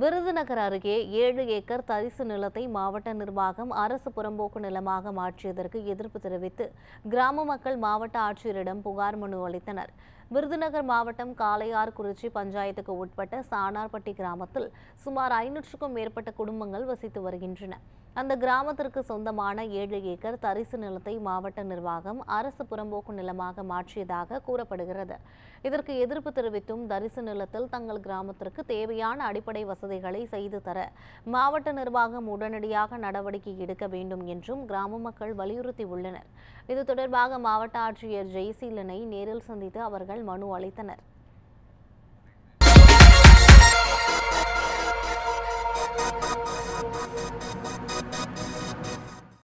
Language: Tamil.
விருதுநகர் அருகே ஏழு ஏக்கர் தரிசு நிலத்தை மாவட்ட நிர்வாகம் அரசு புறம்போக்கு நிலமாக மாற்றியதற்கு எதிர்ப்பு தெரிவித்து கிராம மக்கள் மாவட்ட ஆட்சியரிடம் புகார் மனு அளித்தனர். விருதுநகர் மாவட்டம் காளையார்குறிச்சி பஞ்சாயத்துக்கு உட்பட்ட சானார்பட்டி கிராமத்தில் சுமார் ஐநூற்றுக்கும் மேற்பட்ட குடும்பங்கள் வசித்து வருகின்றன. அந்த கிராமத்திற்கு சொந்தமான ஏழு ஏக்கர் தரிசு நிலத்தை மாவட்ட நிர்வாகம் அரசு புறம்போக்கு நிலமாக மாற்றியதாக கூறப்படுகிறது. இதற்கு எதிர்ப்பு தெரிவித்தும் தரிசு நிலத்தில் தங்கள் கிராமத்திற்கு தேவையான அடிப்படை வசதி வசதிகளை செய்து தர மாவட்ட நிர்வாகம் உடனடியாக நடவடிக்கை எடுக்க வேண்டும் என்றும் கிராம மக்கள் வலியுறுத்தியுள்ளனர் இது தொடர்பாக மாவட்ட ஆட்சியர் ஜெய்சீலனை நேரில் சந்தித்து அவர்கள் மனு அளித்தனர்.